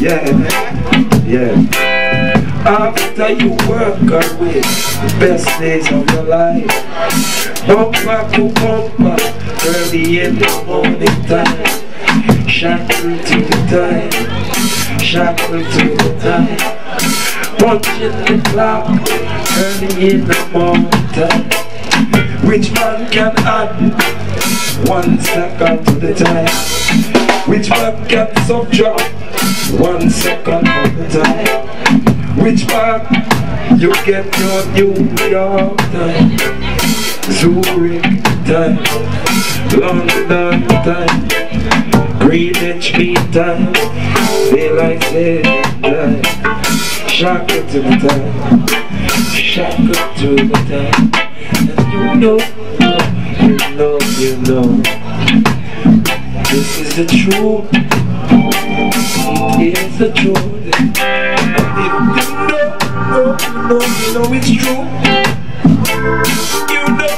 Yeah, yeah. After you work away the best days of your life, bumper to bumper, early in the morning time, shackle to the time, shackle to the time, punching the clock, early in the morning time. Which man can add one second to the time? Which man can subtract one second of the time? Which man you get your New York time? Zurich time, London time, Greenwich Mean time, Daylight Saving time, Shaka to the time, Shaka to the time, and you know, you know, you know. This is the truth. It is the truth. If you know, know, you know, you know it's true. You know,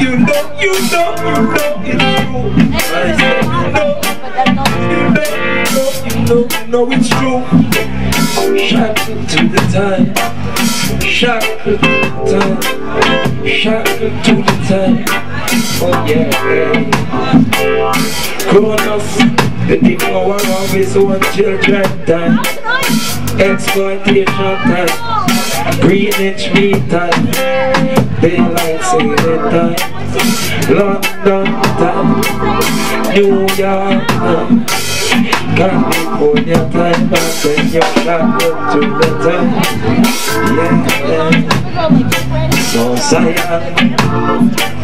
you know, you know, you know it's true. I said you know, you know, you know, you know it's true. Shackled to the time, shackled to the time, shackled to the time. Oh yeah. Grown-ups, the people who are always on children time Exploitation time Greenwich mean time Daylight saving time London time New York time California time And then you travel to the time Yeah So Zion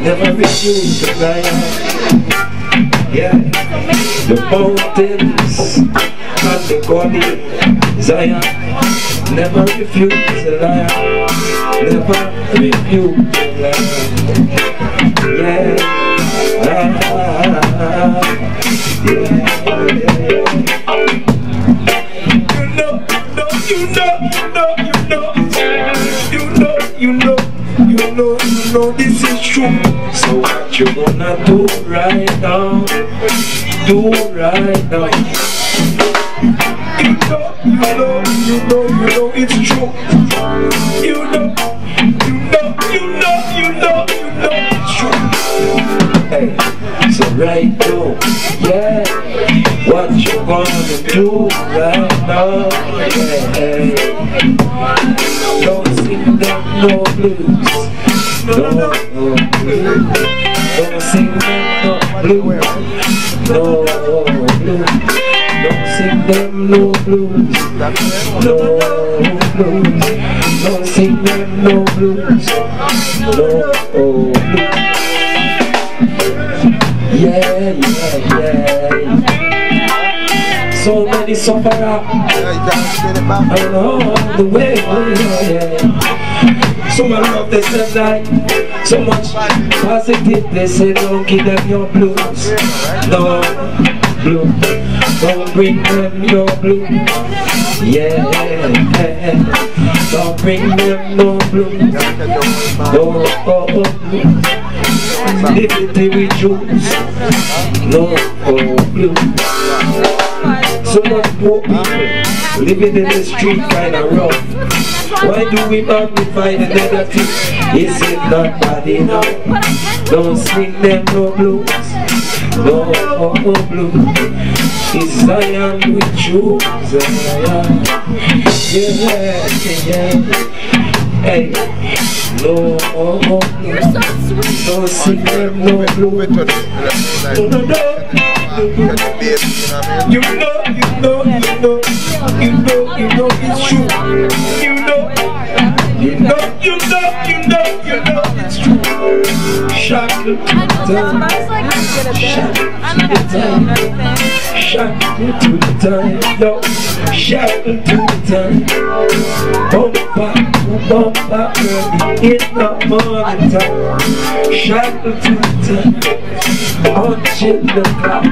Never refuse to Zion yeah. The mountains and the gully, Zion, never refuse a liar, never refuse a liar. Yeah, ah, yeah, You know, you know, you true. So what you gonna do right now? Do right now. You know, you know, you know, it's true. You know, you know, you know, you know, you know it's true. Hey, so right now, yeah, what you gonna do right now? Yeah, don't sing them no blues. No, no, blues. Don't sing them no blues, no blues. Don't sing them no blues, no blues. Don't sing them no blues, no blues. Yeah, yeah, yeah. So many suffer along the way. Yeah. So much love they said like. So much positive, they say don't give them your blues. No, blue. Don't bring them your blues. Yeah, don't bring them no blues. No, oh, oh, Liberty we. No, oh, blue. So much poor people living in the street kind of rough. Why do we magnify the negative? Is it not bad enough? Don't sing them no blues, no oh, blues. It's Zion with you, Zion. Yeah, yeah. Hey, no oh, blues. Don't sing them no blues. No, no, no. You know, you know, The time, shock to the time, shock to the time, no, shock to the time. Bumper, bumper, early in the morning time, shock to the time until the clock.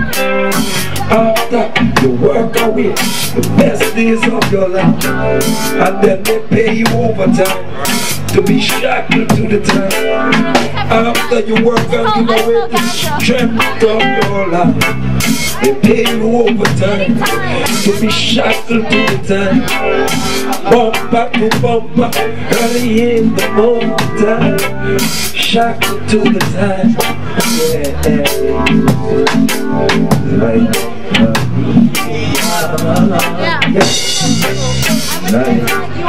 After you work away the best days of your life, and then they pay you overtime to be shackled to the time. After you work and give away the strength of your life. They pay you overtime to be shackled to the time. Bumper to bumper, early in the morning. Shackled to the time. Yeah, yeah. right. Yeah.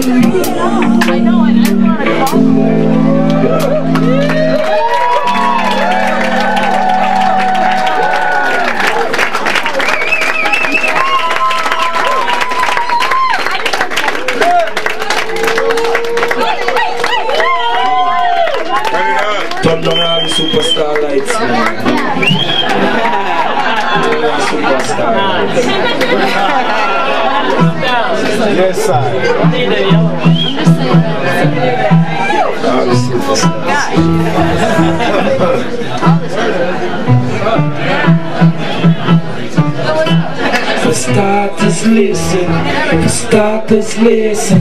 I know, and I want to follow Turn down all superstar lights. Sir. All the superstars. For starters, listen. For starters, listen.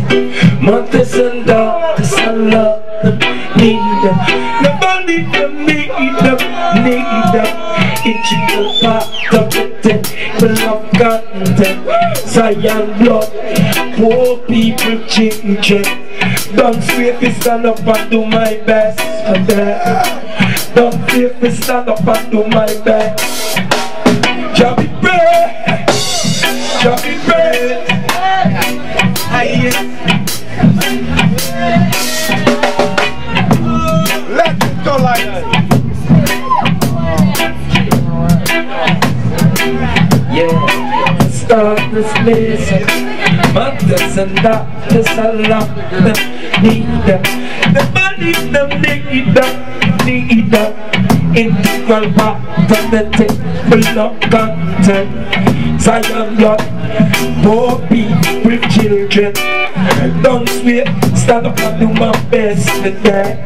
Mothers and daughters, I love them, need them. Nobody them need them, need them. Integral part of table of content. Zion blood, poor people, children. Don't swear to stand up and do my best. Don't fear to stand up and do my best. Jabby This listen. Mothers and I love them, need them. The money them need them, need them. Integral part of the table of content. Zion blood, poor people, children. Don't swear, stand up and do my best that.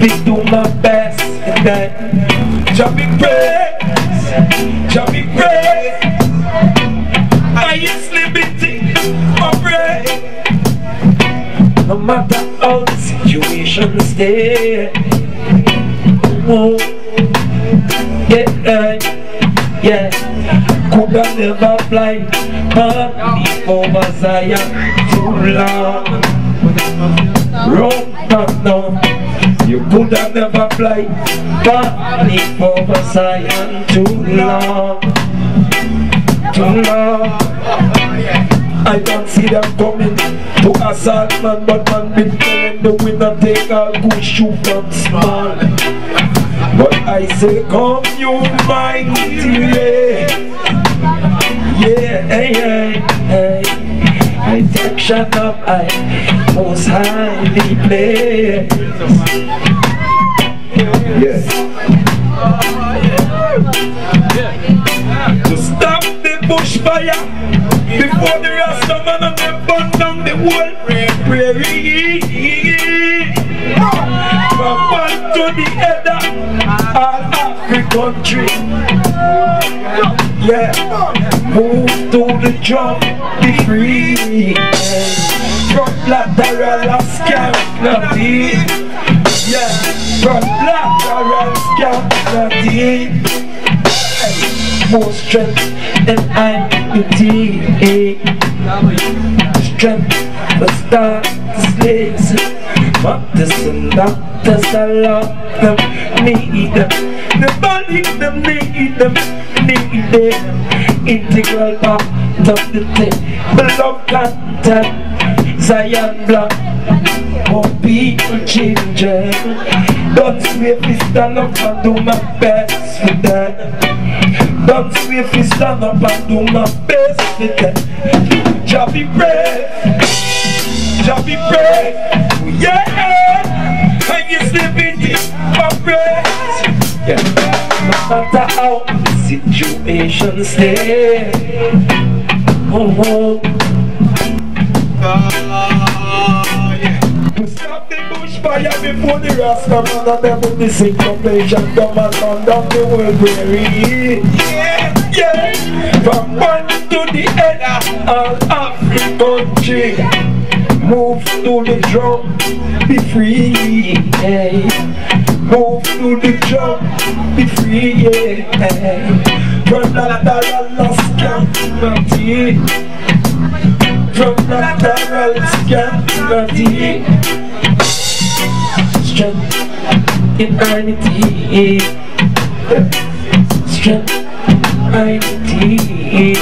We do my best for that. Jump praise, jump in praise. I is liberty. No matter how the situation stay. Oh, yeah, yeah. Coulda never fly, but over Zion too long. No, no. You coulda never fly, but over Zion too long. Too long. I don't see them coming to assault man, but man been telling the winner take all good shoot from small. But I say come you mighty, yeah, yeah, yeah, yeah. I take shut up, I most highly play. Yeah. To stop the bushfire before the Rasta man and them burn down the whole prairie. From one to the other, all African country. Yeah, move to the drum, be free. From lateral scam, nothing. Yeah, from lateral scam, nothing more strength and I'm unity. Strength for start to slaves. Mothers and doctors, I love them, need them. The body them need them, need them. Integral part of the table of content. Zion blood. More people changing. Don't swear to stand up and do my best for them. Don't swear to stand up and do my best for them. Jabby brave, Jabby brave, yeah. And you sleep in my breath. Yeah. No matter how the situation stay. Oh, oh. Stop bushfire before the Rasta man and them with the syncopation come and run down the world weary. Yeah, yeah. From one to the other, all African country. Move to the drum, be free. Yeah. Move to the drum, be free. Yeah. From natural scanty. From natural scanty. Strength in unity. Strength unity.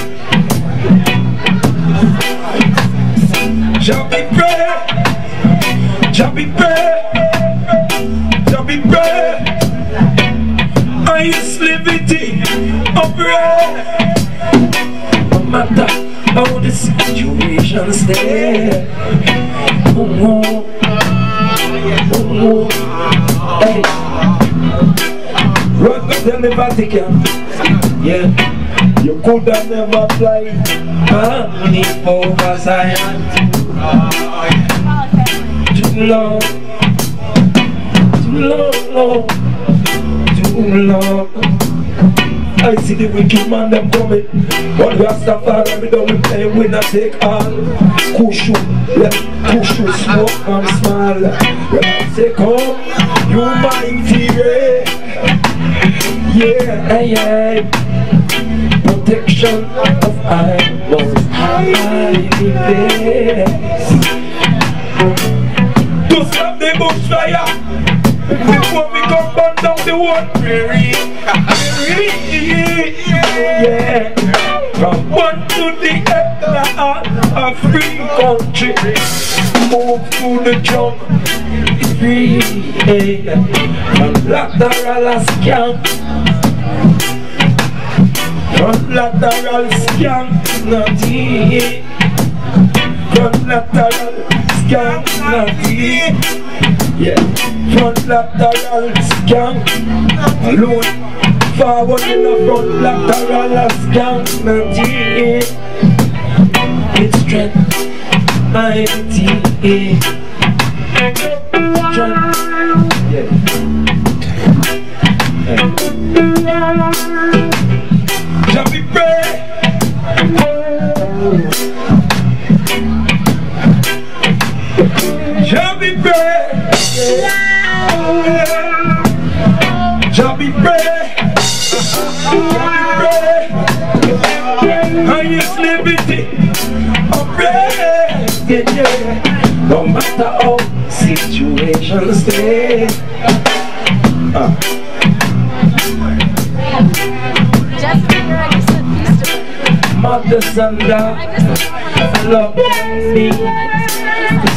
Jumpy prayer, jumpy prayer, jumpy prayer. I use liberty of prayer. No matter how the situation stay. Oh, oh, oh, Tell the Vatican. Yeah. You could have never fly. Harmony over Zion Too long Too long Too long I see the wicked man them coming. But Rastafari we don't play we not take all. Kushu, yeah, Kushu smoke and smile. Yeah, Say come, you mighty yeah Yeah, yeah. Protection of I most high To stop the bushfire. Before we come burn down the whole prairie prairie, Yeah From one to the other A free country Move to the jump Free From lateral as camp Front lateral scan, naughty. Front lateral scan, naughty. Yeah, front lateral scan. Alone. Forward in the front lateral scan, naughty. It's strength, mighty. No matter how situations stay. Uh. mothers and daughters. love me.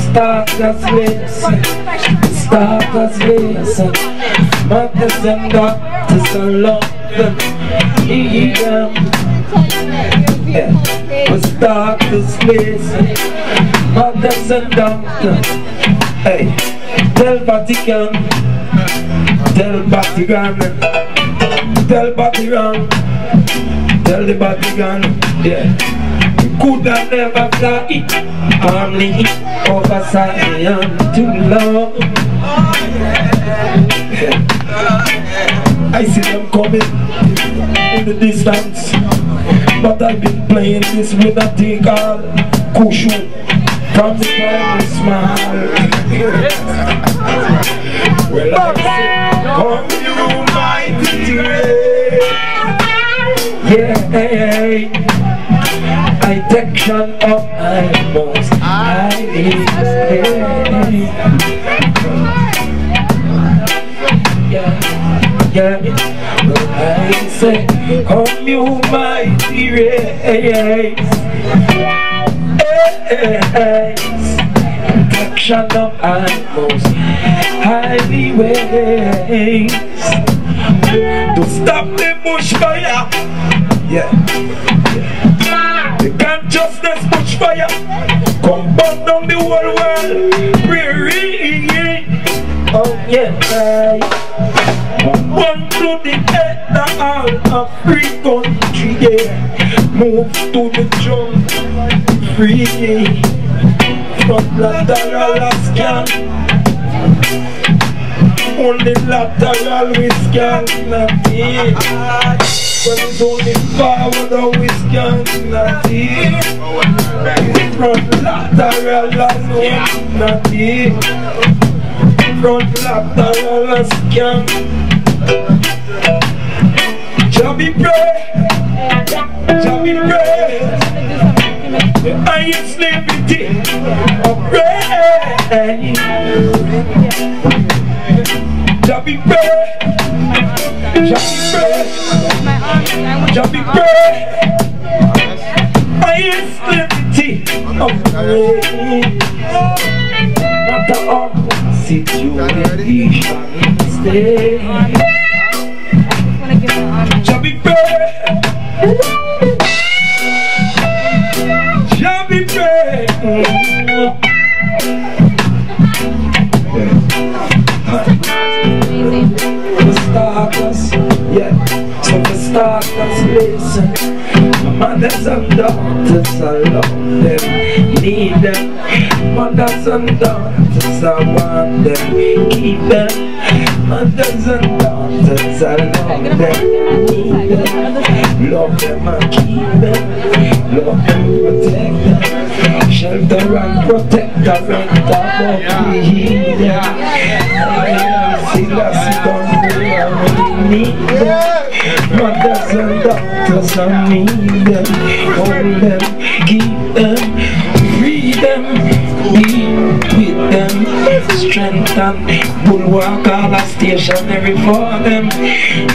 Start as this start as this mothers and daughters and love yeah. we start this daughters hey tell Vatican tell Vatican tell Vatican body gun, yeah. Could have never fly Harmony over Zion too long. I see them coming in the distance. But I've been playing this with a thing called Kushu from the we smile. well, I say, come you mighty rain. Yeah, I dection of I most highly Yeah, yeah, I say, come you mighty race. Dection of most highly ways. To stop the bushfire yeah. The consciousness push fire. Come burn down the whole world. Oh yeah. One to the head of all free country, yeah. Move to the jump, free. From lateral scan. Only lateral we scan, nothing. It's only forward that we scan, nothing. From lateral alone, nothing. From lateral scan. Jabby pray, pray. I am liberty of pray. Jabby pray, Jabby pray, My arms, I am liberty of pray. Matter of situation, stay. to give and daughters, I love them, need them. Mothers and daughters, I want them, keep them. Mothers and daughters, I love them, need them. Love them and keep them. Love them, protect them. Shelter and protect them. Rent them, heal them. See, that's done, we are need them. Mothers and I need them. Hold them, keep them, free them, be with them. Strengthen, bulwark all a stationary for them.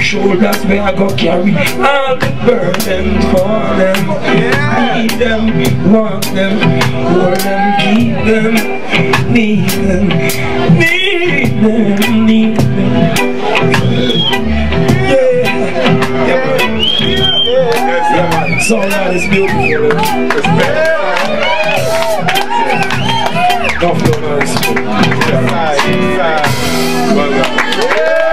Shoulders where I go carry all the burden for them. Need them, want them, hold them, keep them, need them, need them, need them. Yeah, yeah, man. So that is beautiful. No flow, no black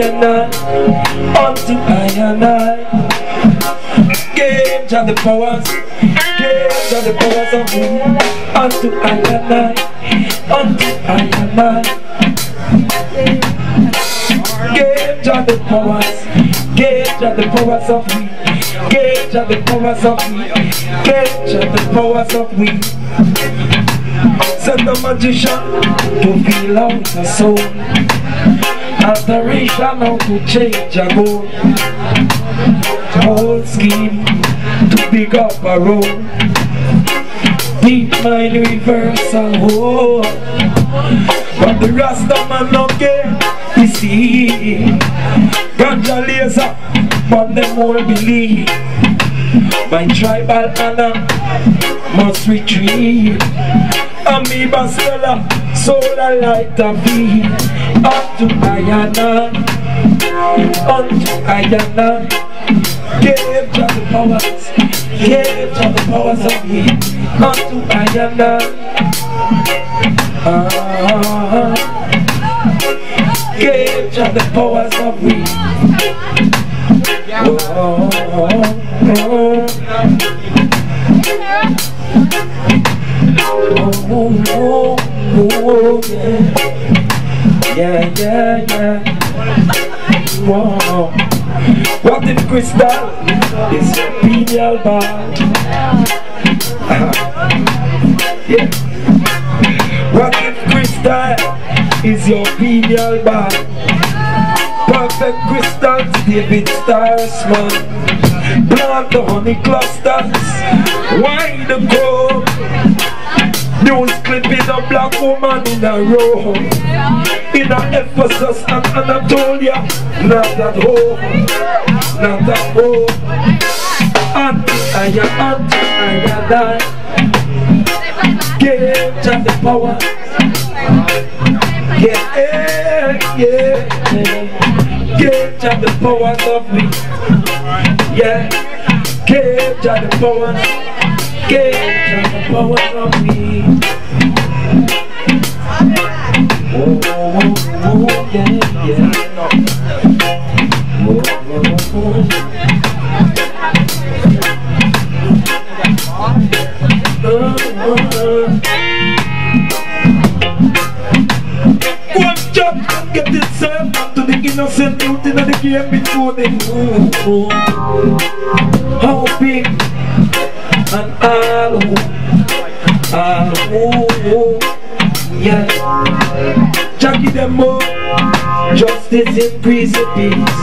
and I, unto I and I. Gauge of the powers, gauge of the powers of me, unto I and I, unto I and I. Gauge of the powers, gauge of the powers of me, gauge of the powers of me, gauge of the powers of we. Send the magician to feel out the soul. Alteration how to change a goal. Whole scheme to pick up a road. Deep mind reversal whole. But the Rasta man no care, you see. Ganja laser, but them all believe. My tribal honor must retreat. Amoeba Stella, soul a light a be Unto I and I, unto I and I Gave Jah the powers, gave Jah the powers of me Unto Ayana ah, Gave Jah the powers of me oh, oh, oh, oh, oh, yeah. Yeah, yeah, yeah. Whoa. What if crystal is a pineal bar? Yeah. What if crystal is your pineal bar. Perfect crystals, David Starsman. Plant the honey clusters, wine the gold. News clipping a black woman in a row. In a Ephesus and Anatolia, not at home, not at home. And I am, I am that. Give Jah the power. Yeah, yeah. Give Jah the powers of me. Yeah. Give Jah the power. Give Jah the powers of me. Oh, oh, oh, yeah, yeah. Oh, oh, oh. One to the innocent youth the game before they move. How and all all who, yeah. Jackie up, justice increase the peace.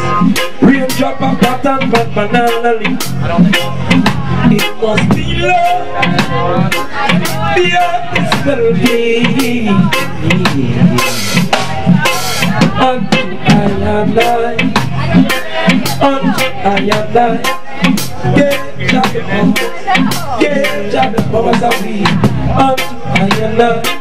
Rain drop a pattern but banana leaf. It must be love. The earth is melody. Unto I am I. Unto I am I. Get power. Get Jah the powers of we. Unto I am I.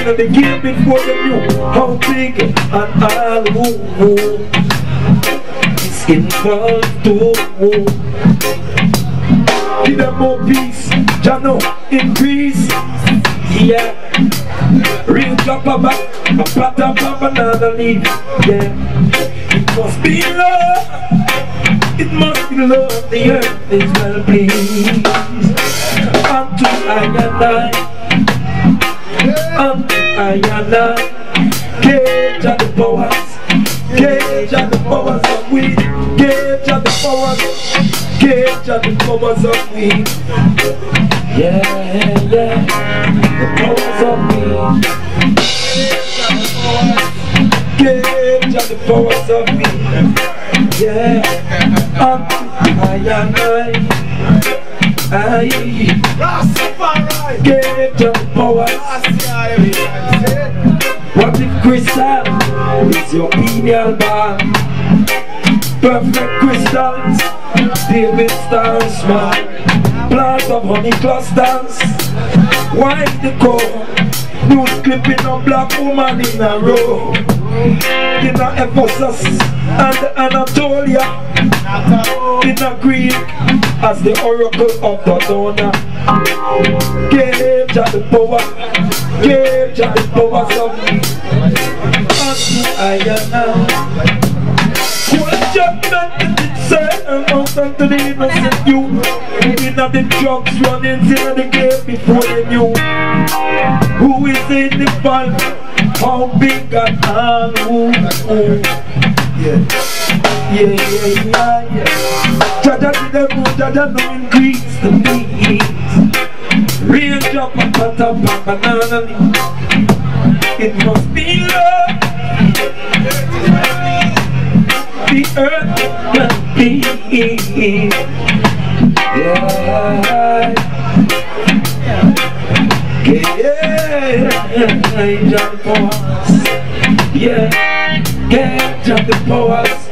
in the game before they knew how big and all who who is involved too. Give them more peace, Jano, increase. Yeah. Real drop a back, a pat up a banana leaf. Yeah. It must be love. It must be love. The earth is well pleased. Unto I and I. And Cage of the powers. Cage of the powers of we. Cage of the powers. Cage of the powers of we. Yeah, yeah. The powers of me. Cage of the powers of me. Yeah. And I. I. Rastafari. Cage of the powers. What if crystal is your pineal bar? Perfect crystals, David stars, man. Plant of honey clusters, wine the core. News clipping on black woman in a row. In a Ephesus and Anatolia. In a Greek as the oracle of Dodona. Jah the power, gave Jah the powers of me. Unto I am now. One judgment it say out unto the innocent you. In the drugs running in the game before they knew. Who is in the fall? How big and how who? Yeah. Yeah, yeah, yeah. Jaja did them move, Jaja no increase the peace. Real drop and cut up and banana leaf. It must be love. The earth will be. Yeah. Yeah. Angel powers. Yeah. Get the powers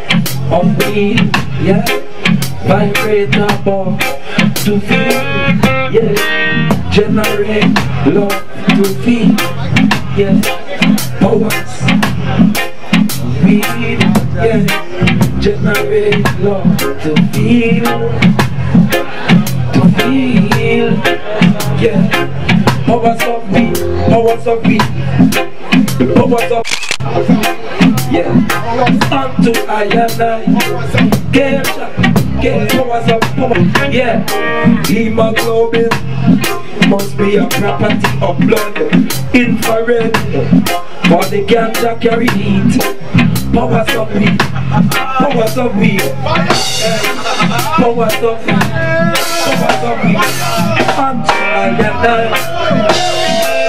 of me. Yeah. Vibrate above to feel. Yeah. Generate love to feel. Yeah. Powers. We. Yeah. Generate love to feel. To feel. Yeah. Powers of me. Powers of me. Powers up. Yeah. Unto I and I. Get Get powers up. Power. Yeah. Hemoglobin must be a property of blood. Infrared. For the ganja carry heat. Powers of weed. Powers of. Yeah. Powers of weed. Powers of weed. Unto I and I.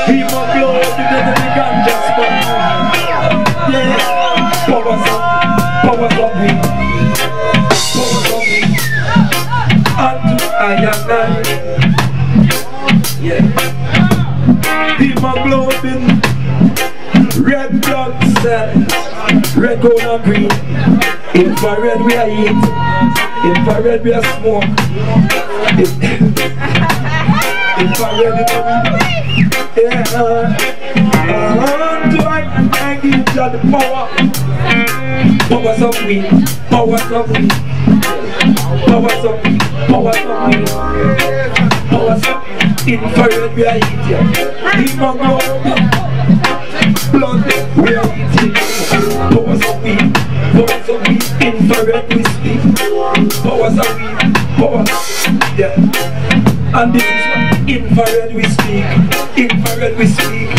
Hemoglobin is the ganja spot. Yeah. Powers of, powers of weed. Red, and green. Infrared we are eat, infrared we are smoke. Infrared we are Yeah. Do I and I give you the power? Powers of weed, powers of weed, powers of weed, powers of weed, powers of infrared we are eating. Hemoglobin, blood infrared we speak. Powers of weed, powers, yeah. And this is what infrared we speak, infrared we speak.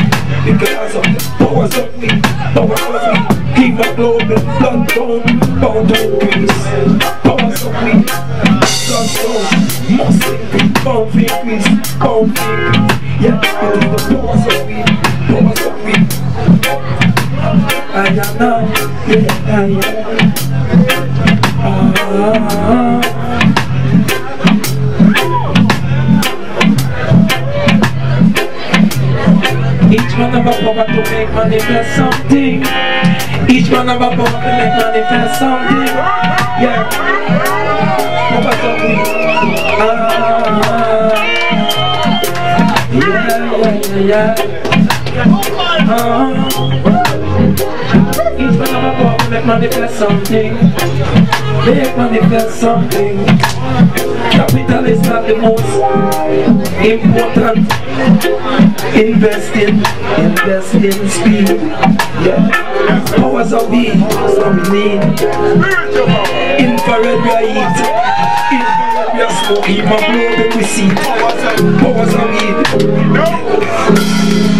Because of the powers of weed, powers of weed. Hemoglobin, blood count, bound to increase. Powers of weed, blood count, must increase, bound to increase, bound to increase. Yeah, it is the powers of weed, powers of weed. I am now, yeah, I am. Each one of us power to make manifest something. Each one of us power to make manifest something. Yeah. Me. Ah. Yeah, yeah, yeah. Ah. Each man have a power to make manifest something. Make manifest something. Capital is not the most important. Invest in, invest in speed. Yeah. Powers of weed, so we need. Infrared eat. Infrared we are smoke. Hemoglobin we see. Powers of One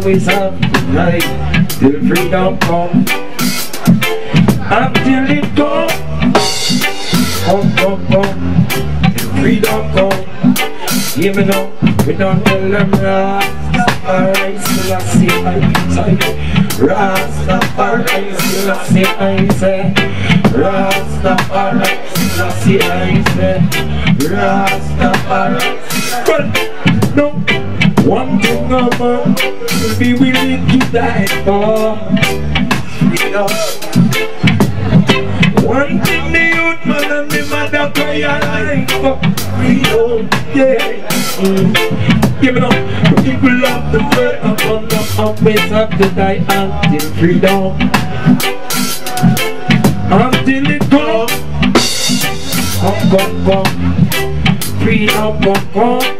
always have right till freedom come. Until it come, come, come, come. Till freedom come. Hear me now. We don't tell them Rastafari, still I see I say. Rastafari, still I see I say. Rastafari, still I say. Be willing to die for. Freedom. One thing the youth man and the mother cry alive for. Freedom. Yeah. Give it up. People of the world are gonna always have to die until freedom. Until it comes. Come, come, come. Freedom, come, come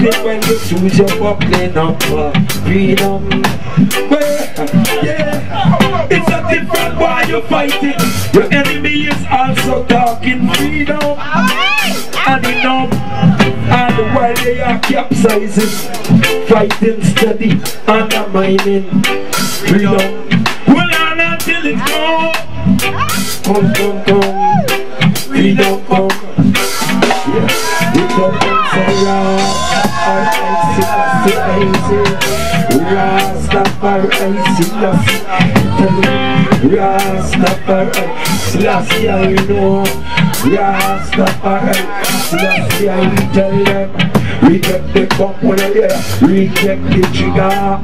suckling when you choose your buckling up for freedom. Yeah, it's a different why you're fighting. Your enemy is also talking freedom. And enough. And while they are capsizing, fighting steady, undermining freedom. Well, on until it's gone. Come, come, come. Freedom freedom come. Yeah, we don't come Rastafari, Rastafari, Selassie, I know. Rastafari, Selassie, I tell them. Reject the cup when I Reject the trigger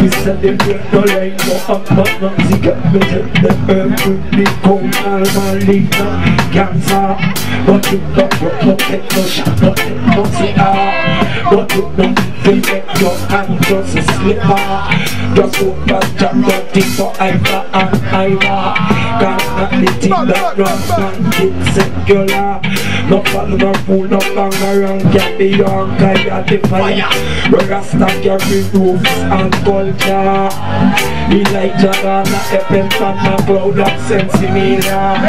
We said the break no line No up but not to get me Take the earth with the cold Alman leave no cancer But you got your no take no shot No take no cigar But you no to make your hand just a slipper Just hope that Jack don't think forever and ever Cause not the thing that runs and it's secular No follow no fool no bang around Can be young guy at the fire. Where Rasta carry roofs and culture. Elijah gonna happen from a cloud of sensimilla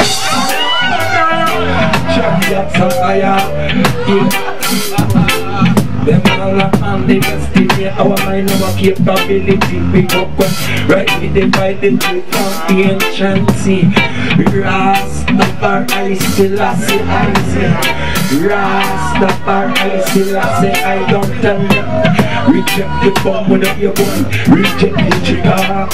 Champions of fire them all up and the destiny Our mind, our capability We go right with the fight the truth from ancient sea Rastafari still I see I see Rastafari still I say I don't tell them Reject the bomb when you born Reject the trigger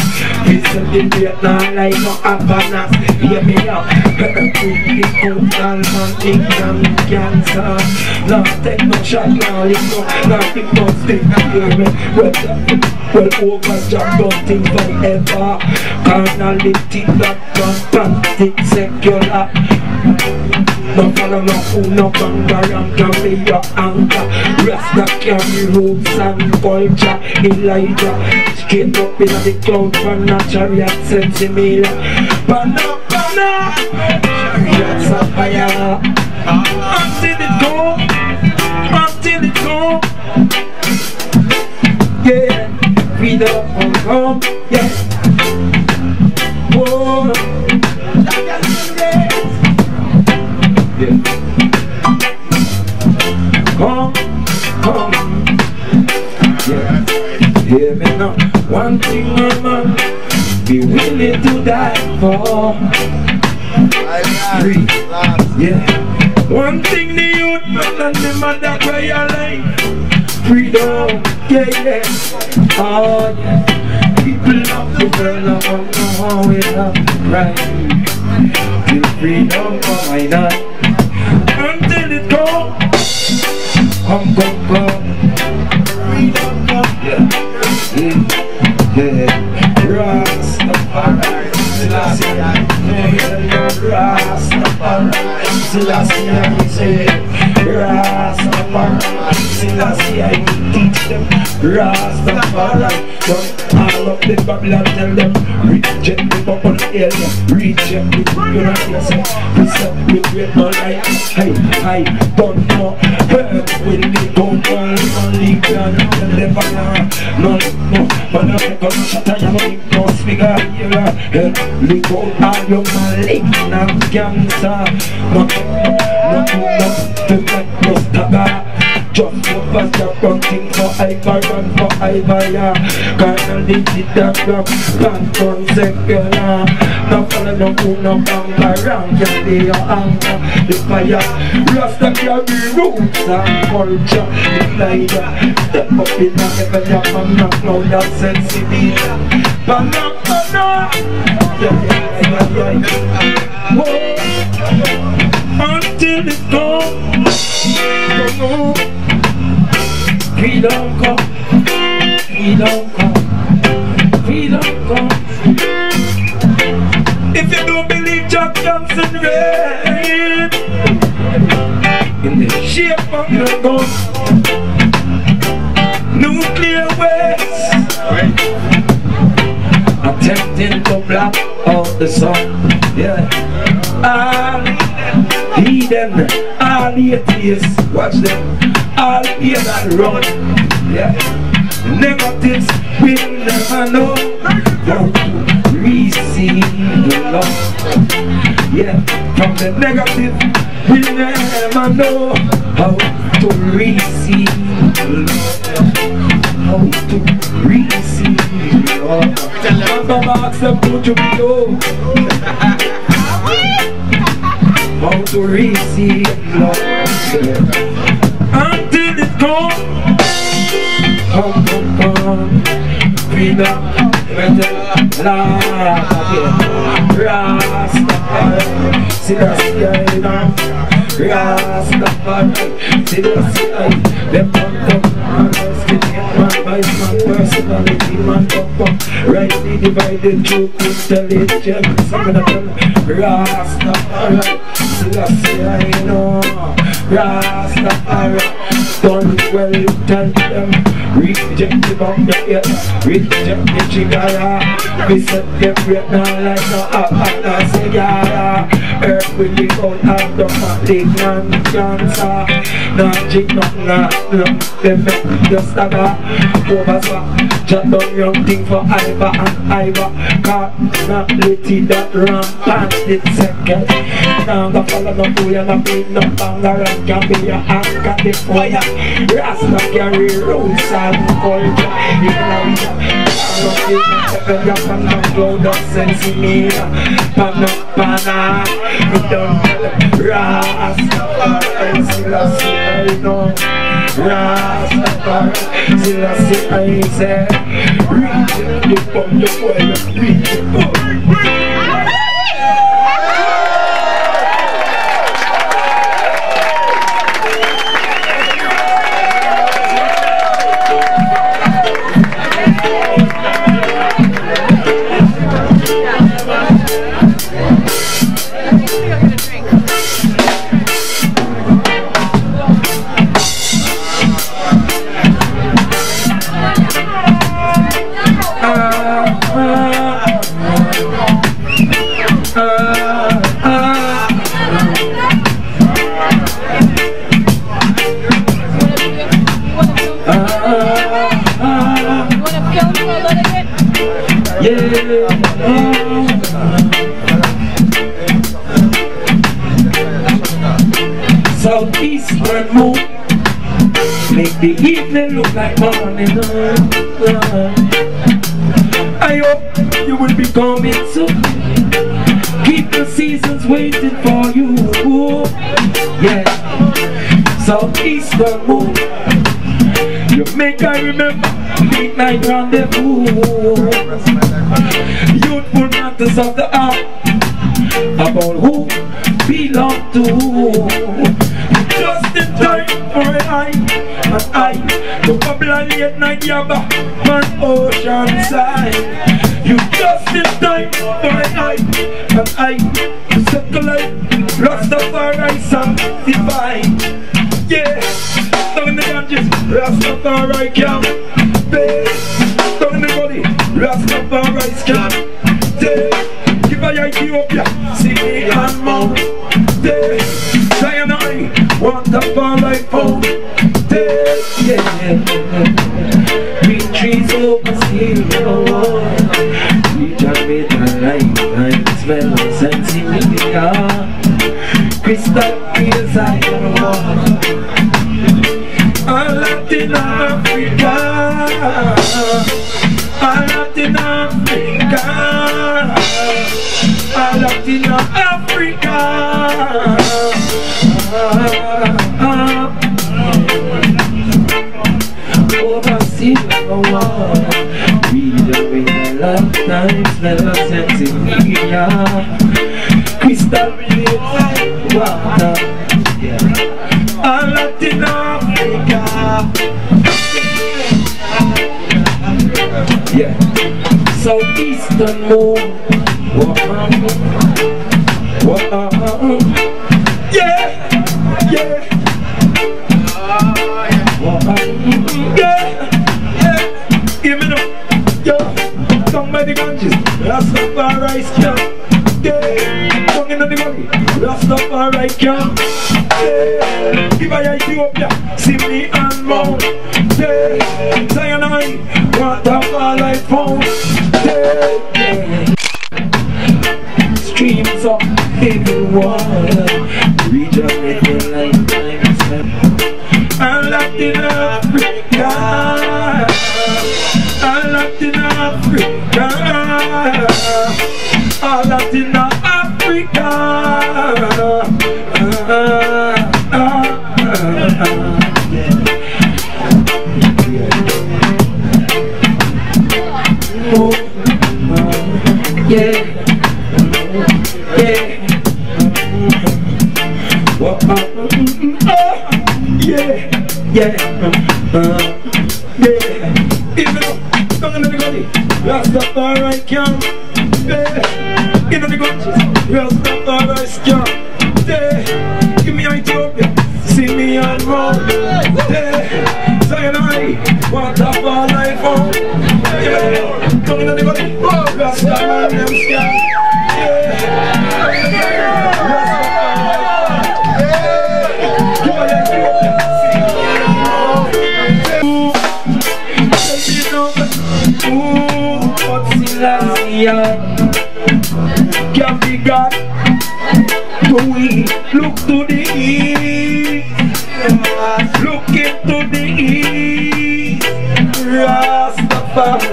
Listen the Vietnam like no Havana Hear me out. Better quit the total man England cancer Now take no shot now You know. Nothing must stick Hear me Well, well over Jack don't think forever. Carnality that rampant secular no follow no fool, no banker And carry your anchor Rasta carry roots and culture Elijah. Straight up in the cloud From a chariot sensimilla Banna, banna Chariots of fire. Until it go Until it go. Yeah Freedom come Yeah die for. Three, yeah. One thing the youth man and the mother cry life. Freedom, yeah, yeah. Oh, yeah. People love the girl, we love right. The bubble area. Reject the ignorance. Precept with great no light. Hey, hey, don't know. Hurt will be gone on. Only God them banana. No, no. But I take a shot and I'm going to speak a here. Lick out all your malignant cancer. No, no, no, no. To make you stagger. Just go fast up running for Ivar run for Ivar yeah Carnal digit that rock Plant on secular No follow no fool no bang around Just your anger The fire Rasta carry roots and culture The lighter Step up in a heaven yeah man not know that sensitive Until it comes Don't know come, freedom come, freedom come. If you don't believe Jack Johnson reign in the shape of the gun, nuclear waste, attempting to block out the sun. Yeah, all heathen, all atheists, watch them all that run. Yeah. Negatives will never know receive the love. Yeah. From the negative, we never know how to receive the love. How to receive the love. Mama ask them, don't you know? how to receive love. Better, love. Rastafari, now. Rastafari, sky. Them come, come, vice man, personality, man, come, come. Rightly divided truth, intelligence. I'm gonna tell Rastafari, see the sky now. Rastafari, done well, tell them. Reject the bomb, yeah, reject the chigara. We set them right now like no up, up, no cigar. Earth will be out automatic, man, cancer. No jig, no, no, no, them make the stagger. Over swap, jot down young thing for Iva and Iva. Car, not it that rampant, it second. Now go follow no fool, you no beat no banger, and can be your anchor, the fire. Rasta carry rules and culture. I feel my seven, you from the cloud of sense me. Pana, pana, me don't tell Rasta, I see I know. Rasta, still I see I say. Reach it, you from the world, reach remember midnight rendezvous. Youthful matters of the open still We of sensibility. Crystal clear water, yeah. All Latin Africa. Yeah. Southeastern moon. look at me, I ain't joking. See me unroll. Yeah. Saying I ain't what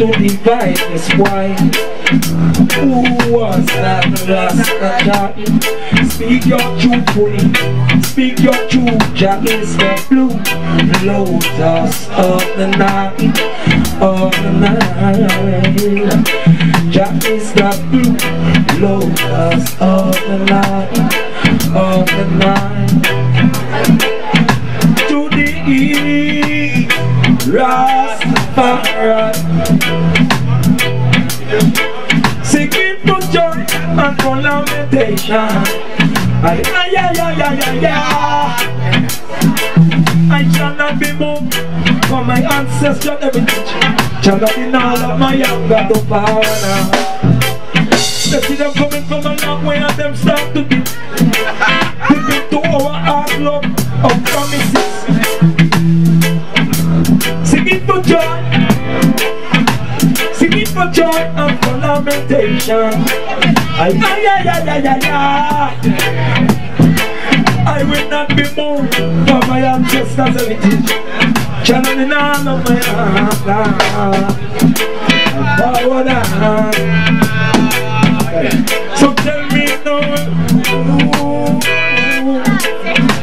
to divide this wine. Who was that Rasta child Speak your truth fully Speak your truth Jah is the blue Lotus of the night Of the night. Jah is the blue Lotus of the night Of the night. To the east Rastafari lamentation Ay, ay, ay, ay, ay, ay, ay. I shall not be moved. For my ancestral heritage Shall not deny of my younger to power. Now They see them coming from a long way and them start to dip Dip into our heart love of promises. Singing for joy. Singing for joy and for lamentation I will not be moved, for I am just as. Channel in all of my oh, heart. So tell me no.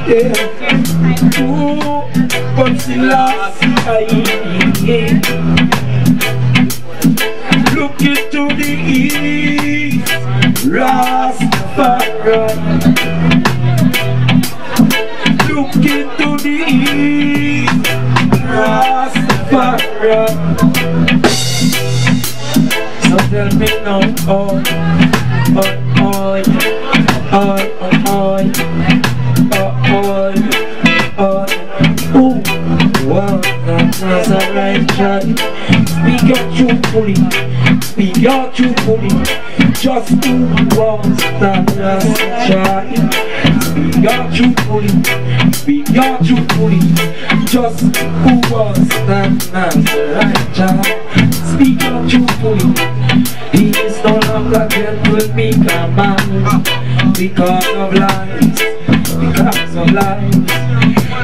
Yeah. Ooh, but the. Look into the east. Rastafari Look into the east Rastafari So tell me now, oh, oh, oh, oh, oh, oh. That's a right shot. We got you fully. We got you. Just who was that last child? Speak your truthfully, speak your truthfully. Just who was that last child? Speak your truthfully. He is no longer dead with me, come on. Because of lies, because of lies.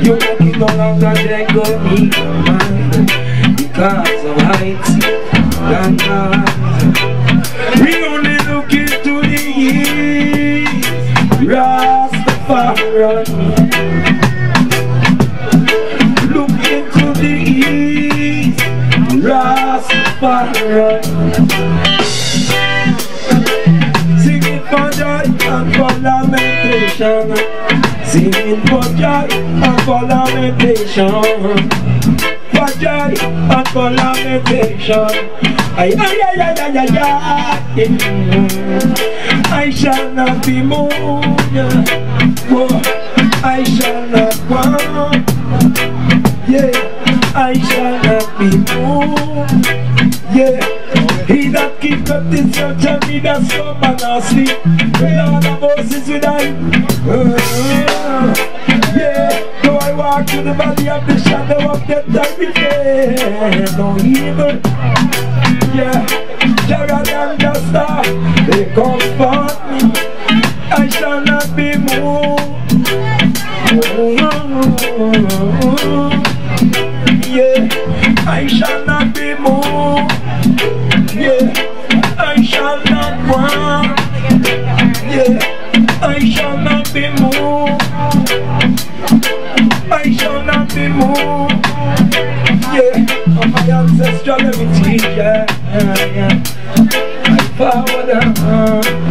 You make it no longer dead with me, come on because of heights Singing for joy and for lamentation. Singing for joy and for lamentation for joy and for lamentation. Ay, ay, ay, ay, ay, ay, ay. I shall not be moved. Oh, I shall not want. Yeah, I shall not be moved. Yeah, he that keep up this social media slum and asleep. With all the voices with I. Uh, yeah, though I walk through the valley of the shadow of death, I fear no evil. Yeah, Jared and the star, they comfort me. Yeah, yeah, yeah. I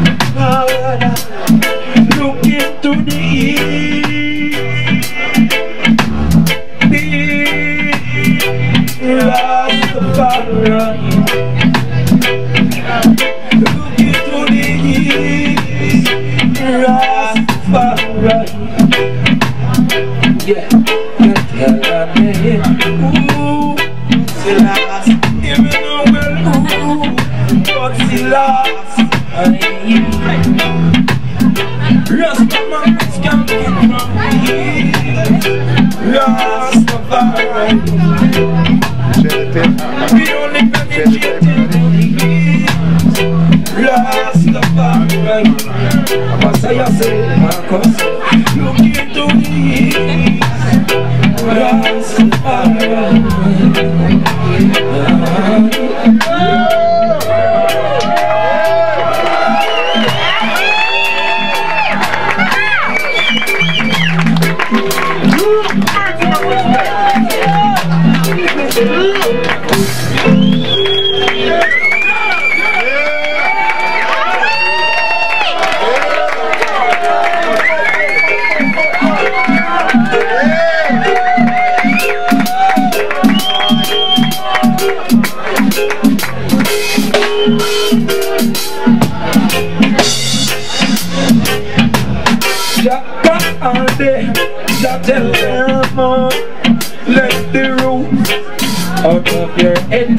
say,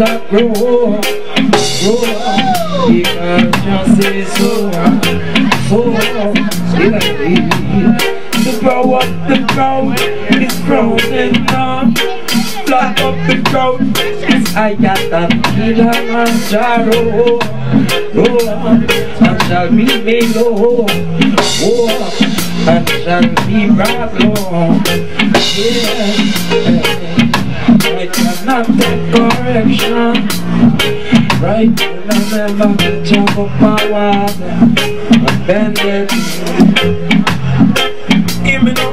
your head that grow, grow, because just say so, so, yeah. The power of the crowd is frowning on, black up the crowd is that Kilimanjaro, oh, and shall be made low, oh and shall be low. Yeah, Cannot take correction. Right, remember the chop of power and bend it. Give me no.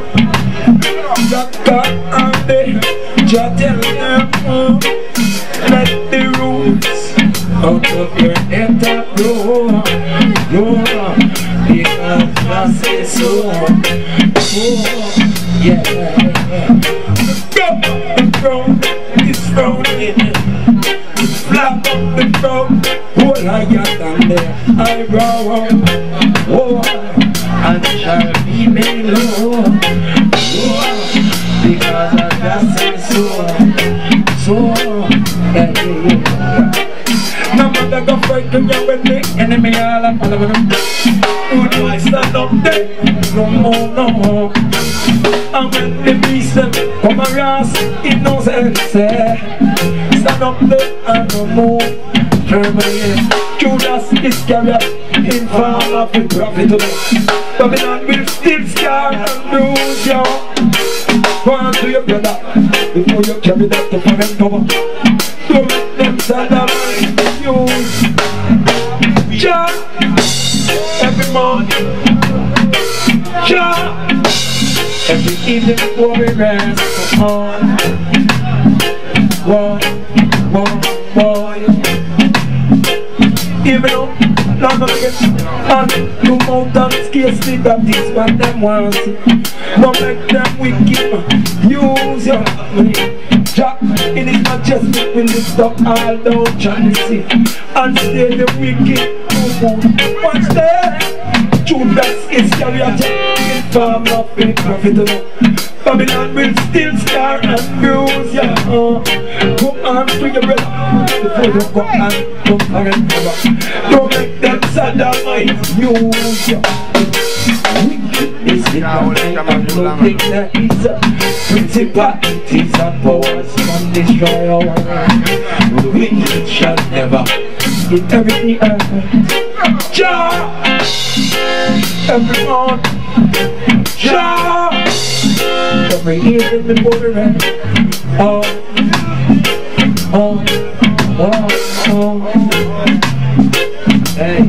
Doctor and the just tell them, let the roots out of your head that grow, grow. Because I say so, there, eyebrow, oh, and shall be made low, oh, because I just say so, so, yeah, yeah. No matter go fight to me when the enemy all up all over them. Who do I stand up there? No more, no more. And when the beast them come around, it knows and say, stand up there and no more. Germany, Judas Iscariot, in form of the prophet Babylon will still scar and bruise you. Go on to your brother before you carry that to foreign cover. Don't let them sodomite you. Jah, every morning. Jah, every evening before we rest. Come on. Lord of it and two mountains scarcely that is what them want Don't make them wicked Use your money Jack in his majestic will lift up all down jealousy And stay the wicked Watch that Judas Iscariot In form of a prophet Babylon will still scar and bruise come to your brother before you go and come forever. Don't make them sodomize use ya. Is it not and nothing that is a principalities and powers from destroy our. Wicked shall never inherit the earth. Jah, everyone, Jah, every ear before the. Oh, oh, oh. Hey,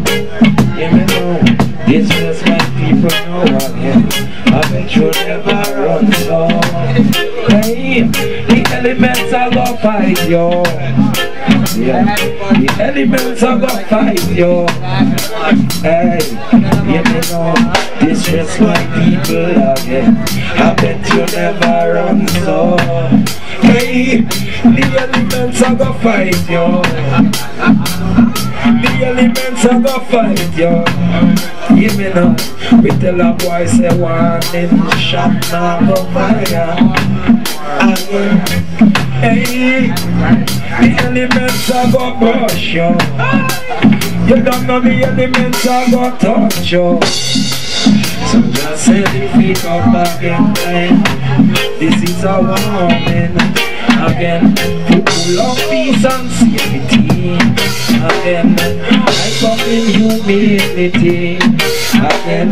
give me know. This just my people know again. I bet you'll never run so. Hey, the elements are gonna fight yo. Yeah, the elements are gonna fight yo. Hey, you know, this just my people again. I bet you'll never run so. Hey, the elements are gonna fight yo. The elements are gonna fight yo. Hear me now. We tell a boy say warning shot now go fire. Again. Hey, the elements are gonna brush you. You don't know the elements are gonna touch you. So just say the feet up again. This is a warning again. Full of peace and safety again. I come in humility again.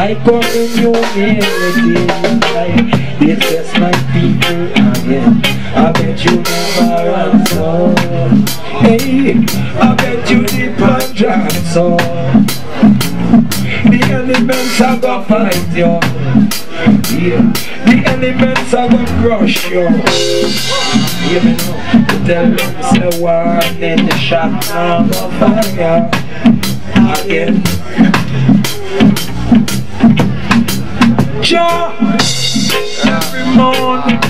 I come in humility. This is my people again. I bet you never answer. Hey, I bet you and drop so. The elements are gonna fight you. Yeah, the elements are gonna crush you. Yeah, me know. Tell them say warning, the shot now go fire again. Jah, every morning.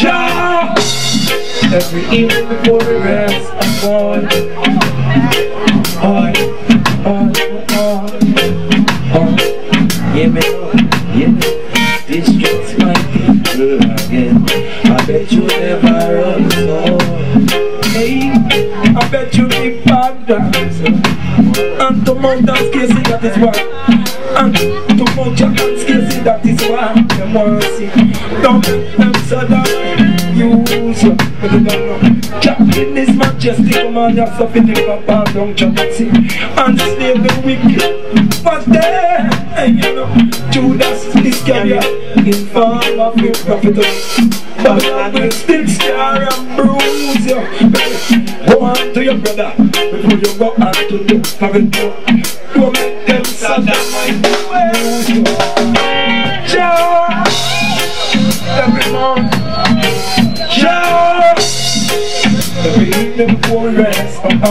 Jah, every evening before the rest of all. And to Mount and Casey, that is why. And to Mount Jack and Casey, that is why. To see. Don't make them so that use you. But you don't know. Jack in this majesty, come on, you're suffering the papa, don't chat see. And slave the wicked. But there, hey, you know, Judas Iscariot, in form of a prophet. Babylon will still scar and you. Go on to your brother before you go on to the parent. Don't make them sad and use you. Jah, every. Jah, every evening before rest. On,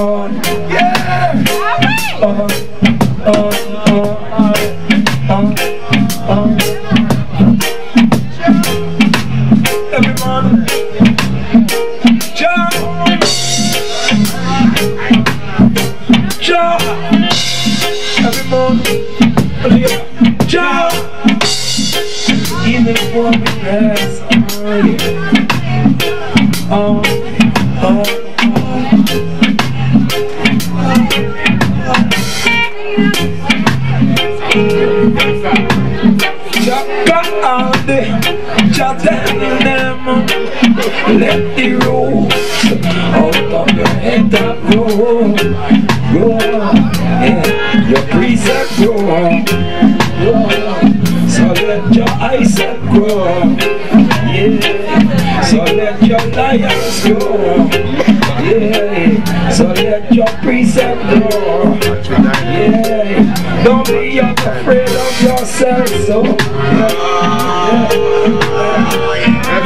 of yourself, so,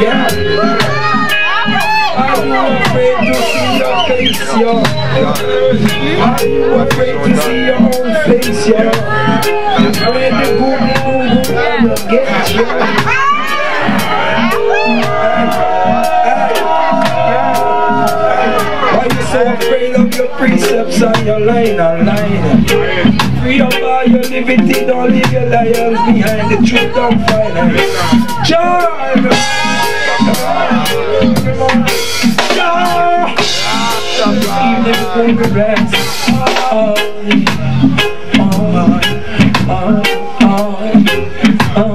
yeah, yeah, yeah. Are you afraid to see your face, yo? Are you afraid to see your own face, yo? When the goody goo goo gonna get you. Why you so afraid of your precepts and your line and line? Liberty, don't leave your liars behind the truth, don't find them. John! John! Evening for the rest. Oh, oh, oh,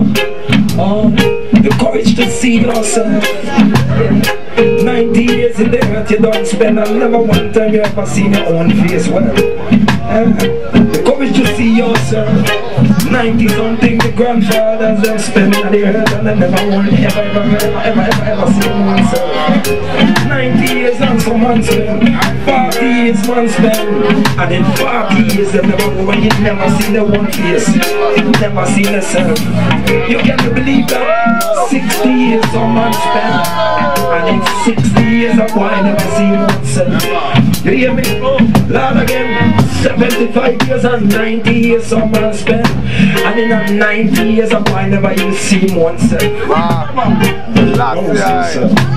oh. The courage to see yourself. 90 years in the earth you don't spend and never one time you ever seen your own face well. Eh? See yourself. 90 something the grandfathers them spend in the earth and they never one ever ever ever ever ever, ever seen oneself. 90 years and some man spend, 40 years man spend, and in 40 years they never go and you never seen the one face, never seen yourself. You can believe that 60 years some man spend, and in 60 years a boy never seen oneself. You hear me? Lord again, 75 years and 90 years some man spend, and in a 90 years a boy never even seen oneself. Wow, Last guy.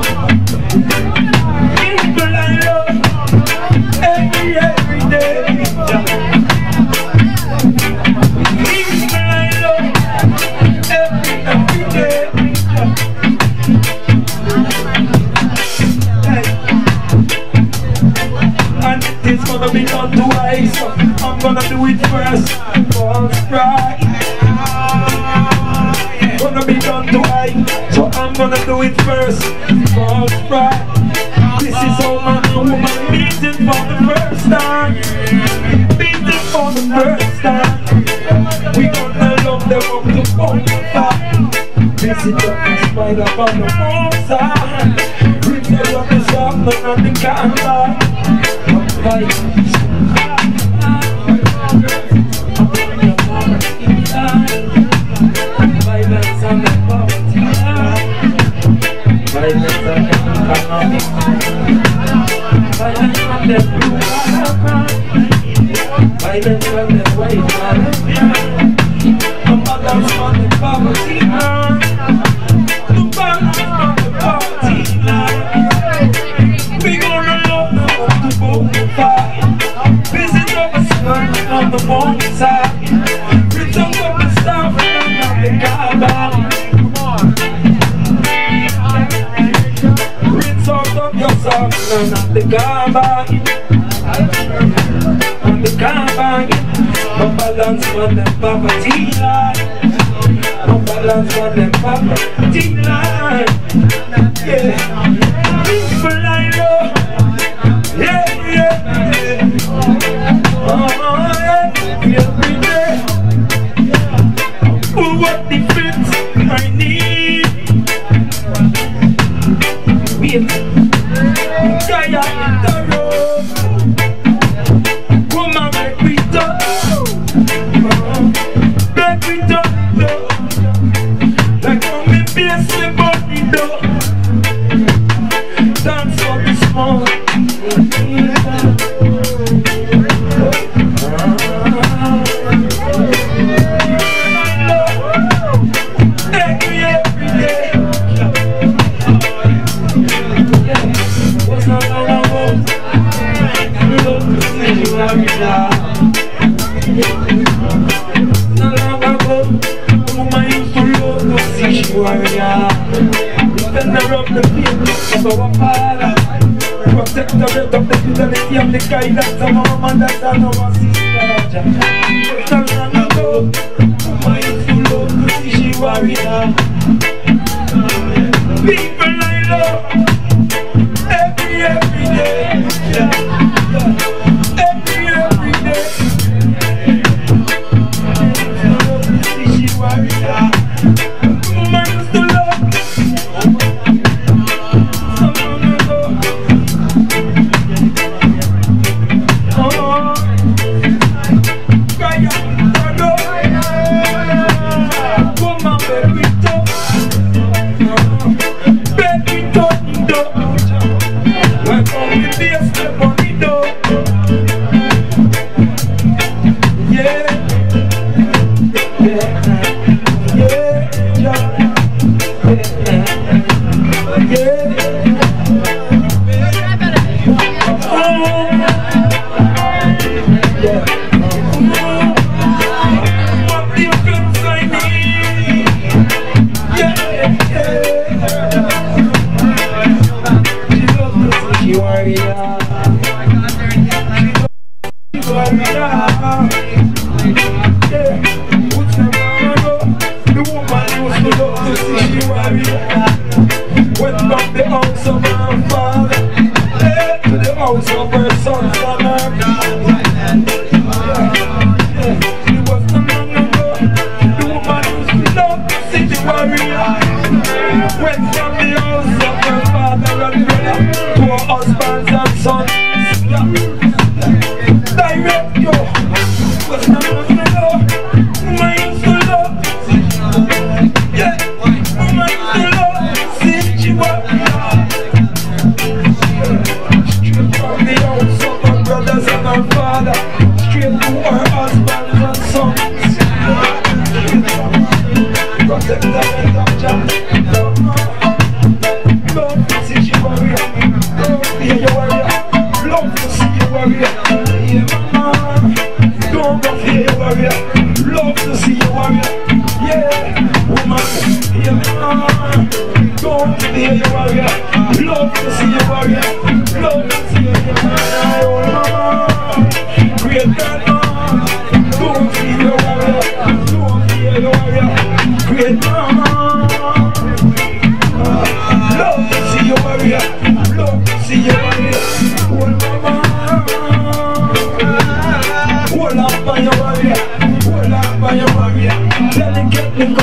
gonna do it first. Pride. Gonna be done twice, so I'm gonna do it first. Pride. This is man and woman meeting for the first time. Meeting for the first time. We gonna love them up to bonfire. This is a spider from the outside. We tell up the soft and the from the man. I'm on the poverty line. The line. We gonna on the one side. Return of the star and on the Kaaba. Rinse out of your socks and on the Kaaba. On No balance on the poverty line. No balance on the poverty line. Yeah. Our mothers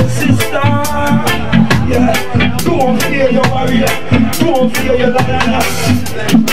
sister. Yeah, don't fear your warrior, don't fear your lioness.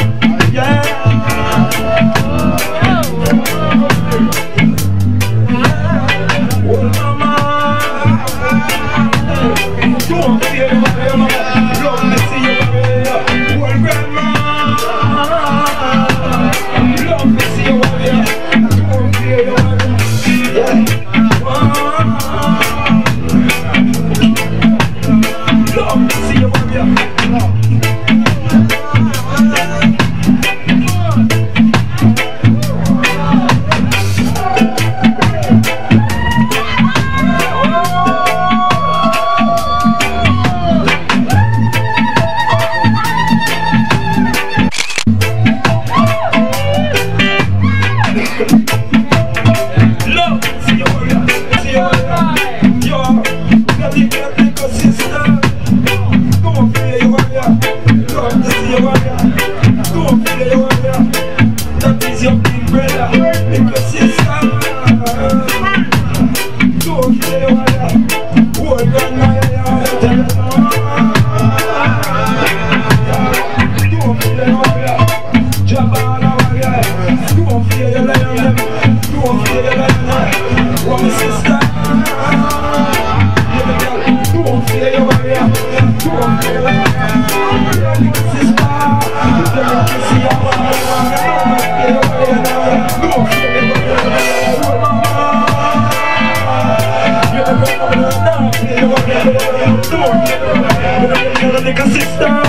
caceta.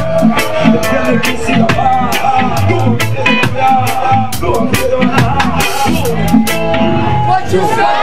Eu quero que se lavar Tu me lembrar Tu me lembrar. Pode usar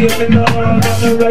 of that game in the